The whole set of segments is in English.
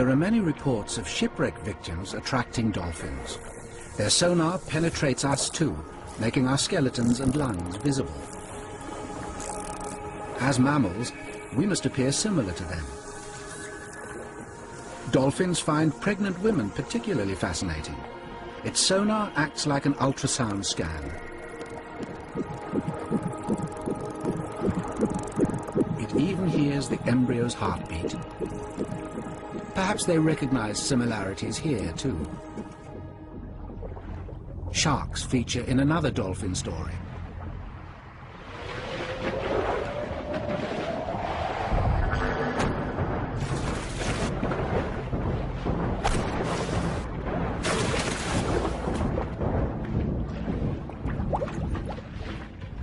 there are many reports of shipwreck victims attracting dolphins. Their sonar penetrates us too, making our skeletons and lungs visible. As mammals, we must appear similar to them. Dolphins find pregnant women particularly fascinating. Its sonar acts like an ultrasound scan. It even hears the embryo's heartbeat. Perhaps they recognize similarities here too. Sharks feature in another dolphin story.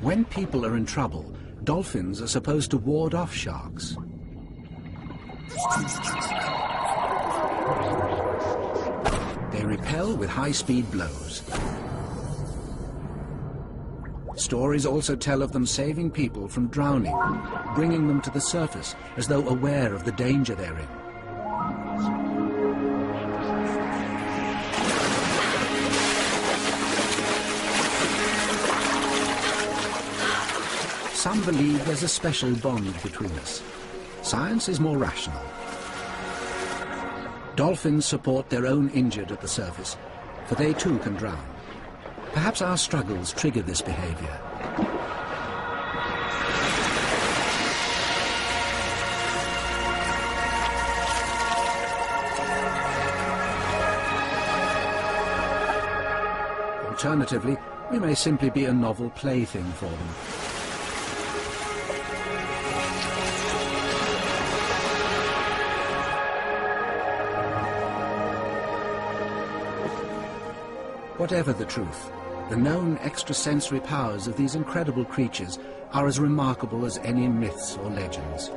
When people are in trouble, dolphins are supposed to ward off sharks. They repel with high-speed blows. Stories also tell of them saving people from drowning, bringing them to the surface as though aware of the danger they're in. Some believe there's a special bond between us. Science is more rational. Dolphins support their own injured at the surface, for they too can drown. Perhaps our struggles trigger this behavior. Alternatively, we may simply be a novel plaything for them. Whatever the truth, the known extrasensory powers of these incredible creatures are as remarkable as any myths or legends.